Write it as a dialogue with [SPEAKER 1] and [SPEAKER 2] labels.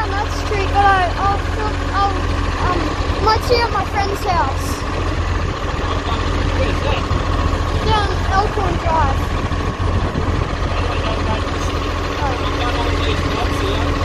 [SPEAKER 1] down that street, but I, will film, I'll, um, might see at my friend's house. Down Elkhorn Drive. Oh.